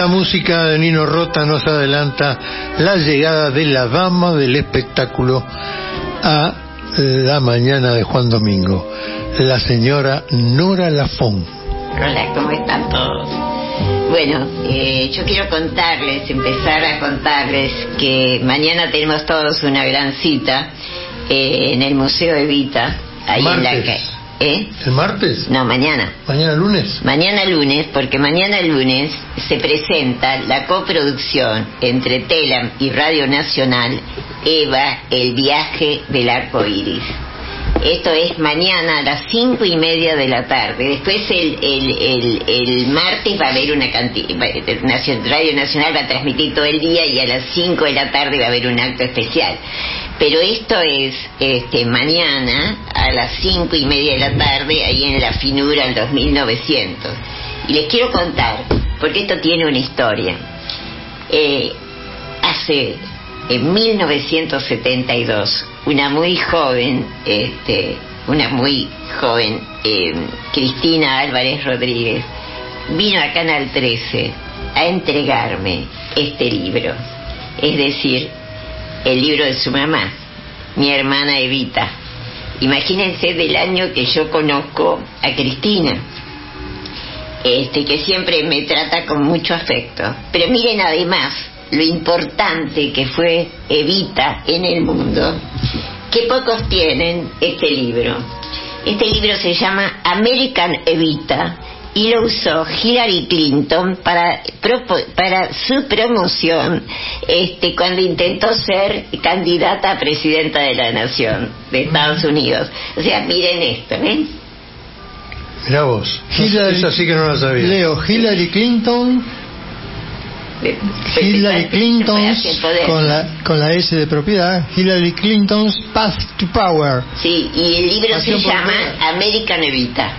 Esta música de Nino Rota nos adelanta la llegada de la dama del espectáculo a la mañana de Juan Domingo, la señora Nora Lafón. Hola, ¿cómo están todos? Bueno, eh, yo quiero contarles, empezar a contarles que mañana tenemos todos una gran cita eh, en el Museo Evita, ahí en la calle. ¿Eh? ¿El martes? No, mañana. ¿Mañana lunes? Mañana lunes, porque mañana lunes se presenta la coproducción entre Telam y Radio Nacional, Eva, el viaje del arco iris. Esto es mañana a las cinco y media de la tarde. Después el, el, el, martes va a haber una cantidad. Radio Nacional va a transmitir todo el día y a las cinco de la tarde va a haber un acto especial. Pero esto es este, mañana a las cinco y media de la tarde ahí en la Finura en 2900. Y les quiero contar, porque esto tiene una historia. Eh, hace en 1972 una muy joven, este, una muy joven, eh, Cristina Álvarez Rodríguez, vino a Canal 13 a entregarme este libro, es decir, el libro de su mamá, mi hermana Evita. Imagínense del año que yo conozco a Cristina, este, que siempre me trata con mucho afecto. Pero miren además lo importante que fue Evita en el mundo, que pocos tienen este libro. Este libro se llama American Evita y lo usó Hillary Clinton para, para su promoción este, cuando intentó ser candidata a presidenta de la nación de Estados Unidos. O sea, miren esto, ¿ven? Mira vos, Hillary, sí que no lo sabía. Leo, Hillary Clinton Hillary Clinton con la, con la S de propiedad, Hillary Clinton's Path to Power. Sí, y el libro se llama American Evita.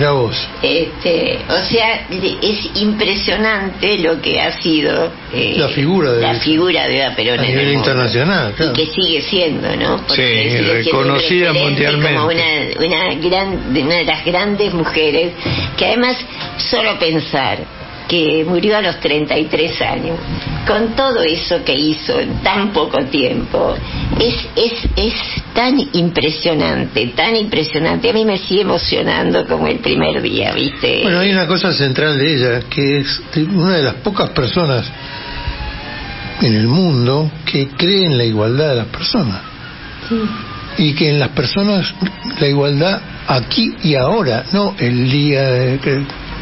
Mira vos. Este, o sea, es impresionante lo que ha sido eh, la figura de la figura de Eva Perón a nivel internacional, claro. y que sigue siendo, ¿no? Porque sí, reconocida mundialmente como una, una, gran, una de las grandes mujeres que además solo pensar que murió a los 33 años, con todo eso que hizo en tan poco tiempo, es, es, es tan impresionante, tan impresionante. A mí me sigue emocionando como el primer día, ¿viste? Bueno, hay una cosa central de ella, que es una de las pocas personas en el mundo que cree en la igualdad de las personas. Y que en las personas la igualdad aquí y ahora, no el día de, que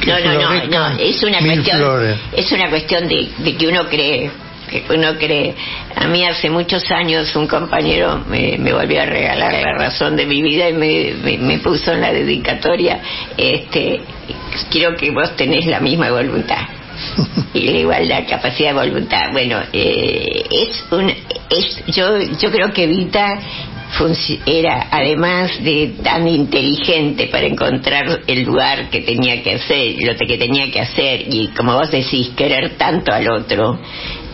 no, no, no, no, es una cuestión, es una cuestión de, que uno cree, que uno cree. A mí hace muchos años un compañero me, volvió a regalar la razón de mi vida y me, me, puso en la dedicatoria, este, quiero que vos tenés la misma voluntad y la igualdad, capacidad de voluntad. Bueno, eh, es un, es, yo, yo creo que Vita era, además de tan inteligente para encontrar el lugar que tenía que hacer, lo que tenía que hacer, y como vos decís, querer tanto al otro,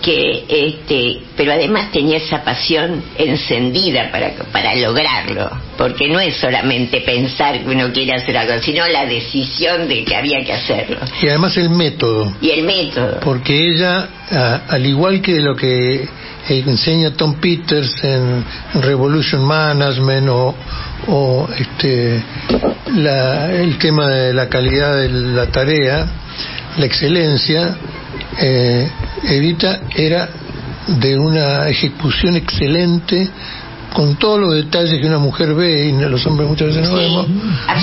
que este, pero además tenía esa pasión encendida para, para lograrlo, porque no es solamente pensar que uno quiere hacer algo, sino la decisión de que había que hacerlo. Y además el método. Y el método. Porque ella, al igual que lo que enseña Tom Peters en Revolution Management o, o este, la, el tema de la calidad de la tarea, la excelencia, eh, Evita era de una ejecución excelente con todos los detalles que una mujer ve y los hombres muchas veces no vemos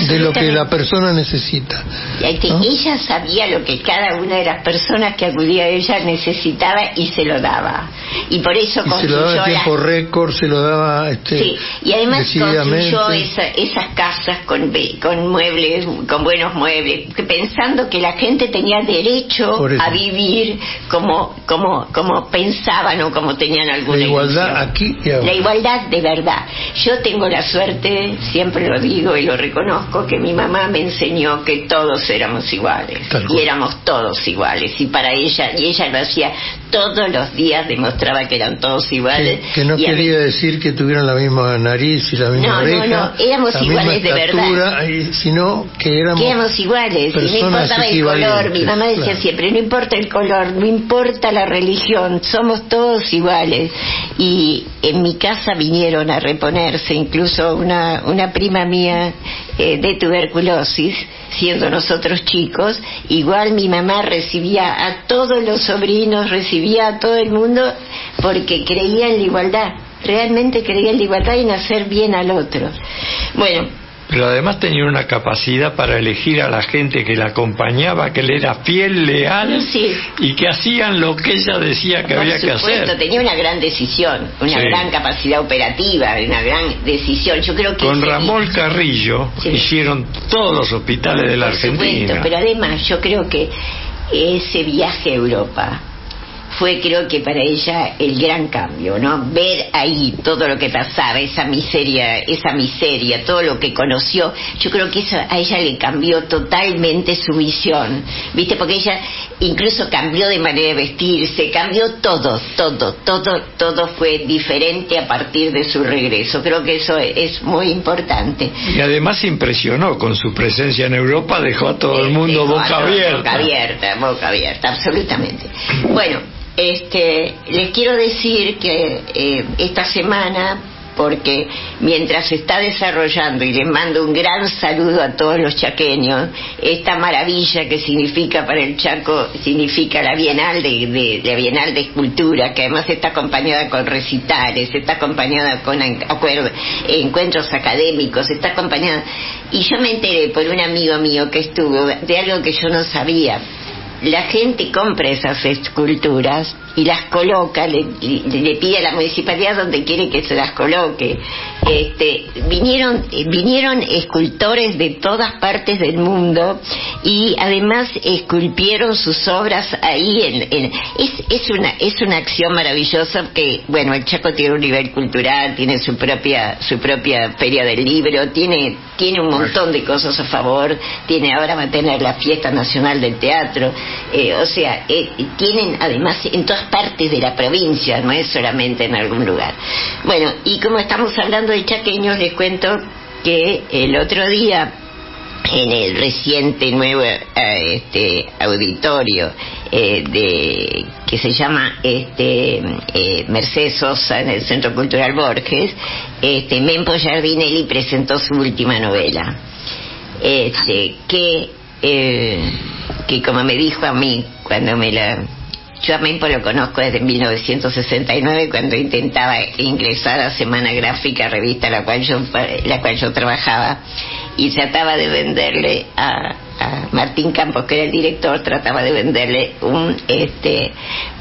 de lo que la persona necesita. Ella sabía lo que cada una de las personas que acudía a ella necesitaba y se lo daba. Y por eso y se lo daba en tiempo récord, se lo daba este, sí. y además construyó esas casas con, con muebles, con buenos muebles, pensando que la gente tenía derecho a vivir como, como, como pensaban o como tenían alguna La igualdad aquí y ahora. La igualdad de verdad. Yo tengo la suerte, siempre lo digo y lo reconozco, que mi mamá me enseñó que todos éramos iguales. Y éramos todos iguales. Y para ella, y ella lo hacía todos los días demostraba que eran todos iguales. Que, no quería decir que tuvieran la misma nariz y la misma oreja. No, no, éramos iguales de verdad. Sino que éramos, que éramos iguales. Y no importaba el color. Mi mamá decía siempre, no importa el color, no importa la religión, somos todos iguales. Y en mi casa vinieron a reponerse, incluso una, una prima mía eh, de tuberculosis, siendo nosotros chicos, igual mi mamá recibía a todos los sobrinos, recibía a todo el mundo porque creía en la igualdad, realmente creía en la igualdad y en hacer bien al otro. Bueno, pero además tenía una capacidad para elegir a la gente que la acompañaba, que le era fiel, leal y que hacían lo que ella decía que había que hacer. Tenía una gran decisión, una gran capacidad operativa, una gran decisión. Yo creo que con Ramón Carrillo hicieron todos los hospitales de la Argentina. pero además yo creo que ese viaje a Europa fue creo que para ella el gran cambio, ¿no? Ver ahí todo lo que pasaba, esa miseria, esa miseria, todo lo que conoció, yo creo que eso a ella le cambió totalmente su visión, ¿viste? Porque ella incluso cambió de manera de vestirse, cambió todo, todo, todo, todo fue diferente a partir de su regreso. Creo que eso es muy importante. Y además impresionó con su presencia en Europa, dejó a todo el mundo boca abierta. Boca abierta, boca abierta, absolutamente. Bueno, este, les quiero decir que eh, esta semana, porque mientras se está desarrollando, y les mando un gran saludo a todos los chaqueños, esta maravilla que significa para el Chaco, significa la Bienal de, la Bienal de Escultura, que además está acompañada con recitales, está acompañada con encuentros académicos, está acompañada. Y yo me enteré por un amigo mío que estuvo de algo que yo no sabía la gente compra esas esculturas y las coloca, le, pide a la municipalidad donde quiere que se las coloque. Este, vinieron, vinieron escultores de todas partes del mundo y además esculpieron sus obras ahí. En, es, es, una, es una acción maravillosa que, bueno, el Chaco tiene un nivel cultural, tiene su propia, su propia feria del libro, tiene, tiene un montón de cosas a favor, tiene ahora va a tener la fiesta nacional del teatro, eh, o sea, eh, tienen además en partes de la provincia, no es solamente en algún lugar. Bueno, y como estamos hablando de chaqueños, les cuento que el otro día en el reciente nuevo eh, este, auditorio eh, de que se llama este eh, Mercedes Sosa en el Centro Cultural Borges, este Mempo Giardinelli presentó su última novela, este que que como me dijo a mí cuando me la yo a Mempo lo conozco desde 1969 cuando intentaba ingresar a Semana Gráfica, revista la cual yo, la cual yo trabajaba, y trataba de venderle a, Martín Campos, que era el director, trataba de venderle un, este,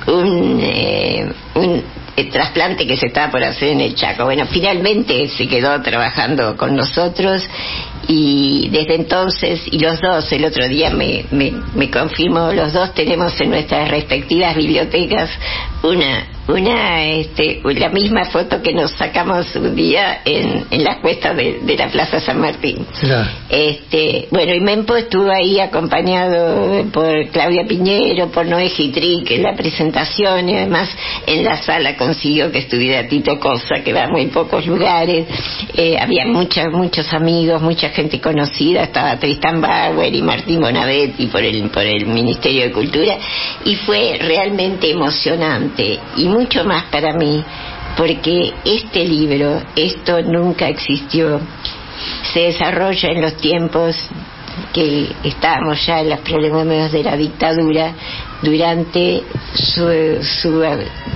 un, eh, un el trasplante que se estaba por hacer en el Chaco. Bueno, finalmente se quedó trabajando con nosotros y desde entonces, y los dos, el otro día me, me, me confirmó, los dos tenemos en nuestras respectivas bibliotecas una una este, la misma foto que nos sacamos un día en, en las cuestas de, la Plaza San Martín. Este, bueno, y Mempo estuvo ahí acompañado por Claudia Piñero, por Noé Gitric en la presentación y además en la sala consiguió que estuviera Tito Cosa, que va a muy pocos lugares. Eh, había muchos, muchos amigos, mucha gente conocida, estaba Tristan Bauer y Martín Bonavetti por el, por el Ministerio de Cultura y fue realmente emocionante y mucho más para mí, porque este libro, esto nunca existió, se desarrolla en los tiempos que estábamos ya en los problemas de la dictadura durante su,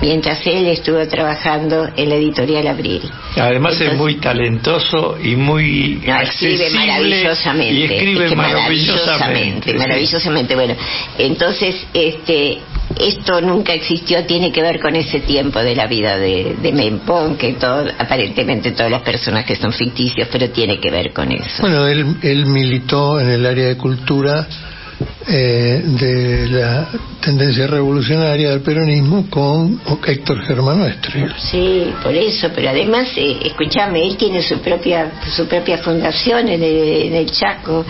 mientras él estuvo trabajando en la editorial Abril. Además es muy talentoso y muy no, escribe maravillosamente, y escribe maravillosamente, maravillosamente, bueno. Entonces, este esto nunca existió, tiene que ver con ese tiempo de la vida de, de Mempón, que todo, aparentemente todos los personajes son ficticios, pero tiene que ver con eso. Bueno, él, él militó en el área de cultura eh, de la tendencia revolucionaria del peronismo con Héctor Germano Estrella. Sí, por eso, pero además, eh, escúchame, él tiene su propia su propia fundación en el, Chaco.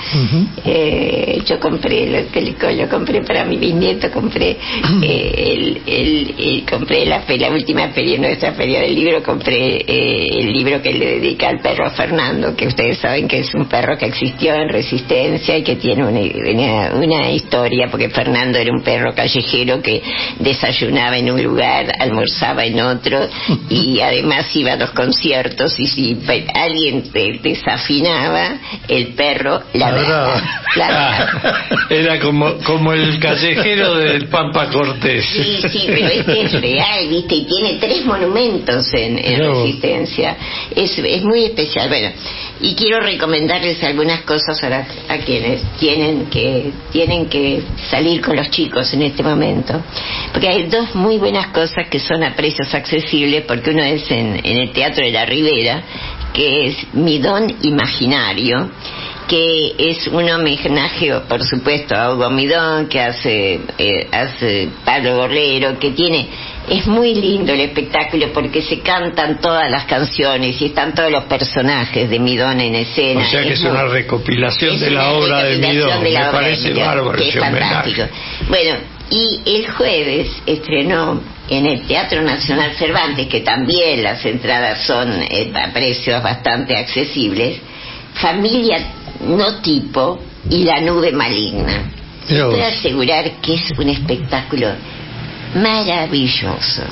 eh, yo compré, lo, lo, compré para mi bisnieto, compré eh, el, compré la, la última feria, nuestra feria del libro, compré eh, el libro que le dedica al perro Fernando, que ustedes saben que es un perro que existió en resistencia y que tiene una, una historia, porque Fernando era un perro callejero que desayunaba en un lugar, almorzaba en otro y además iba a los conciertos y si alguien desafinaba, el perro la verdad era como, como el callejero del Pampa Cortés. Sí, sí, pero este es real, ¿viste? Y tiene tres monumentos en, Resistencia. Es, es muy especial. Bueno, y quiero recomendarles algunas cosas a, a quienes tienen que, tienen que salir con los chicos en este momento. Porque hay dos muy buenas cosas que son a precios accesibles, porque uno es en, el Teatro de la Ribera, que es Mi Don Imaginario, que es un homenaje, por supuesto, a Hugo Midón, que hace, eh, hace Pablo Borrero, que tiene es muy lindo el espectáculo porque se cantan todas las canciones y están todos los personajes de Midón en escena. O sea que es, una recopilación de la obra de Midón. Me parece bárbaro es fantástico. Bueno, y el jueves estrenó en el Teatro Nacional Cervantes, que también las entradas son eh, a precios bastante accesibles, Familia No Tipo y La Nube Maligna. Puedo asegurar que es un espectáculo maravilloso.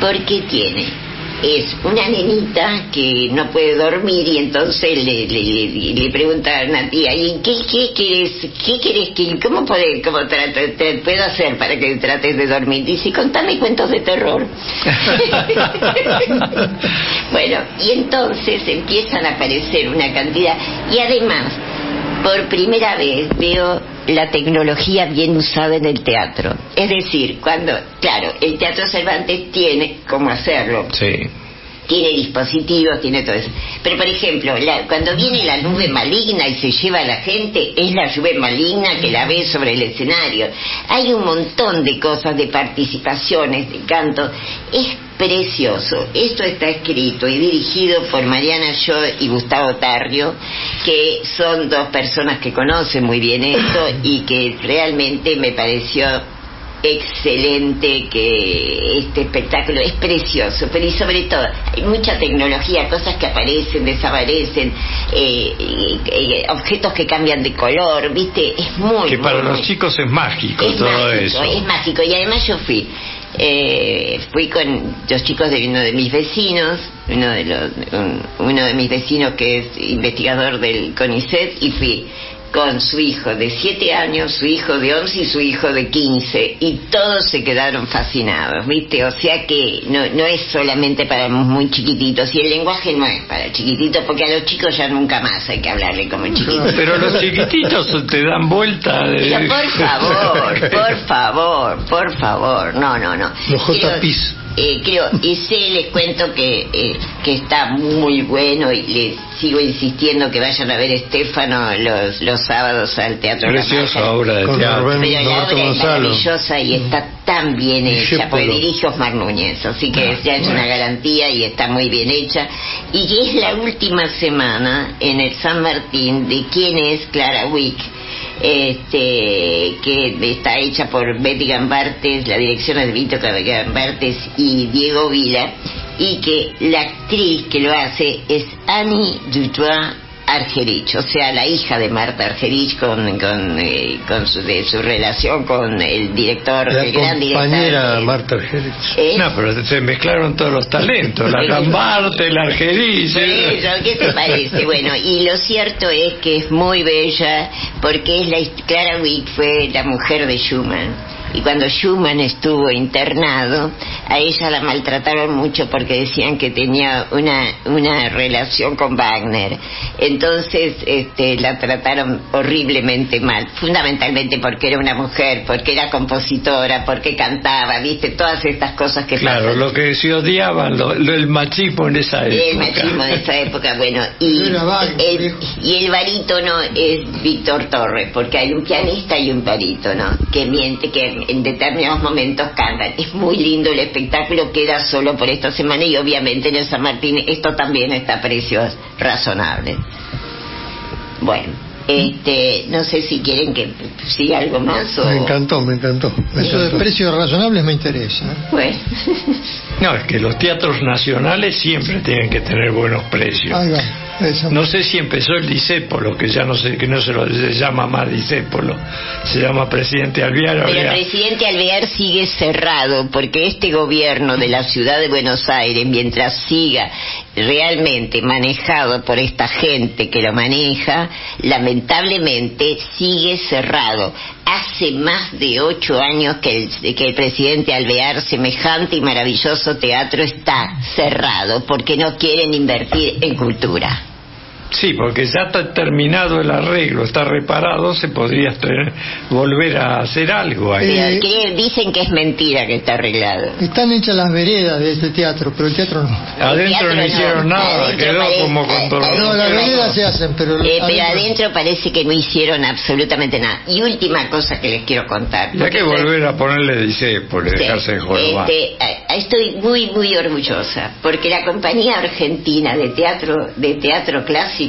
Porque tiene es una nenita que no puede dormir y entonces le, le, le, pregunta a una tía, ¿y qué, qué quieres? ¿Qué quieres que, cómo, puede, cómo puedo hacer para que trates de dormir? Dice, contame cuentos de terror. bueno, y entonces empiezan a aparecer una cantidad, y además, por primera vez veo la tecnología bien usada en el teatro. Es decir, cuando, claro, el Teatro Cervantes tiene cómo hacerlo. Sí. Tiene dispositivos, tiene todo eso. Pero, por ejemplo, cuando viene la nube maligna y se lleva a la gente, es la nube maligna que la ve sobre el escenario. Hay un montón de cosas, de participaciones, de canto. Es precioso. Esto está escrito y dirigido por Mariana Yo y Gustavo Tarrio, que son dos personas que conocen muy bien esto y que realmente me pareció excelente que este espectáculo es precioso pero y sobre todo hay mucha tecnología cosas que aparecen desaparecen eh, eh, objetos que cambian de color viste es muy que para los chicos es mágico todo eso. es mágico. Y además yo fui eh, fui con los chicos de uno de mis vecinos uno de los uno de mis vecinos que es investigador del CONICET y fui con su hijo de 7 años, su hijo de 11 y su hijo de 15 y todos se quedaron fascinados, ¿viste? O sea que no, no es solamente para muy chiquititos y el lenguaje no es para chiquititos porque a los chicos ya nunca más hay que hablarle como chiquitos. Pero los chiquititos te dan vuelta de... Pero por favor, por favor, por favor, no, no, no. Los JPs. Eh, creo, ese les cuento que, eh, que está muy bueno y les sigo insistiendo que vayan a ver Estefano los, los sábados al Teatro Preciosa obra de teatro. Pero la obra es maravillosa y está tan bien hecha, porque dirige Osmar Núñez, así que ya es una garantía y está muy bien hecha. Y es la última semana en el San Martín de quién es Clara Wick este, que está hecha por Betty Gambartes, la dirección de Vito Gambartes y Diego Vila, y que la actriz que lo hace es Annie Dutois Argerich, o sea, la hija de Marta Argerich con, con, eh, con su, de su relación con el director, la el gran compañera Marta Argerich. ¿Eh? No, pero se mezclaron todos los talentos, la Gambarte, la Argerich. ¿Qué te parece? Bueno, y lo cierto es que es muy bella porque es la Clara Wick fue la mujer de Schumann y cuando Schumann estuvo internado, a ella la maltrataron mucho porque decían que tenía una, una relación con Wagner. Entonces este, la trataron horriblemente mal, fundamentalmente porque era una mujer, porque era compositora, porque cantaba, viste, todas estas cosas que Claro, lo que se odiaban, lo, el machismo en esa época. El machismo de esa época, bueno, y, el, y el barítono es Víctor Torres, porque hay un pianista y un barítono que miente, que en determinados momentos cantan. Es muy lindo el espectáculo, queda solo por esta semana y obviamente en el San Martín esto también está a precios razonables. Bueno. Este, no sé si quieren que siga algo más o... Me encantó, me encantó. Eso de precios razonables me interesa. Bueno. no, es que los teatros nacionales siempre tienen que tener buenos precios. Ahí va. No sé si empezó el disépolo, que ya no sé, que no se lo llama más disépolo, se llama presidente Alvear. Pero el presidente Alvear sigue cerrado, porque este gobierno de la ciudad de Buenos Aires, mientras siga realmente manejado por esta gente que lo maneja, lamentablemente sigue cerrado. Hace más de ocho años que el, que el presidente Alvear, semejante y maravilloso teatro, está cerrado porque no quieren invertir en cultura. Sí, porque ya está terminado el arreglo, está reparado, se podría volver a hacer algo ahí. Eh, dicen que es mentira que está arreglado. Están hechas las veredas de este teatro, pero el teatro no. Adentro no hicieron nada, quedó como con No, las veredas se hacen, pero... Eh, pero adentro parece que no hicieron absolutamente nada. Y última cosa que les quiero contar. hay que volver a ponerle dice por dejarse de este, Estoy muy, muy orgullosa, porque la compañía argentina de teatro, de teatro clásico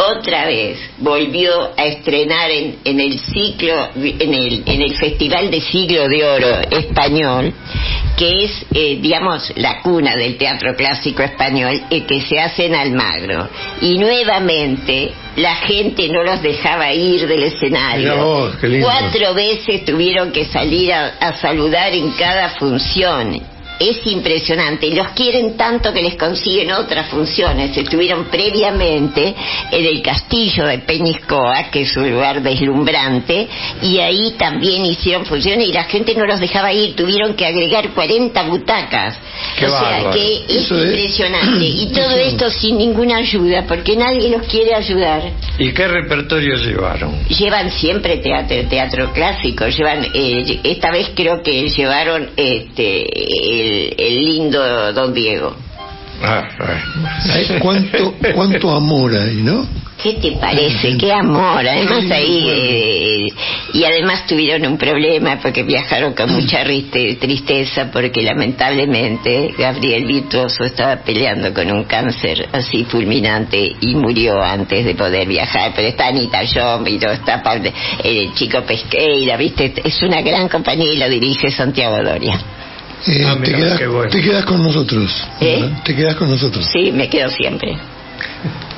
otra vez volvió a estrenar en, el ciclo, en el, en el Festival de Siglo de Oro español, que es, eh, digamos, la cuna del teatro clásico español, eh, que se hace en Almagro. Y nuevamente la gente no los dejaba ir del escenario. Cuatro veces tuvieron que salir a saludar en cada función es impresionante. Los quieren tanto que les consiguen otras funciones. Estuvieron previamente en el castillo de Peñiscoa, que es un lugar deslumbrante, y ahí también hicieron funciones y la gente no los dejaba ir. Tuvieron que agregar 40 butacas. o sea que es impresionante. y todo esto sin ninguna ayuda, porque nadie los quiere ayudar. ¿Y qué repertorio llevaron? Llevan siempre teatro, teatro clásico. Llevan, eh, esta vez creo que llevaron este, el el, lindo don Diego. Ah, ¿Cuánto, ¿Cuánto amor hay, no? ¿Qué te parece? ¡Qué amor! Además ahí... Eh, y además tuvieron un problema porque viajaron con mucha tristeza porque lamentablemente Gabriel Virtuoso estaba peleando con un cáncer así fulminante y murió antes de poder viajar. Pero está Anita John y está el chico Pesqueira, ¿viste? Es una gran compañía y lo dirige Santiago Doria. Eh, ah, te, quedas, te, quedas, con nosotros. ¿Eh? Te quedas con nosotros. Sí, me quedo siempre.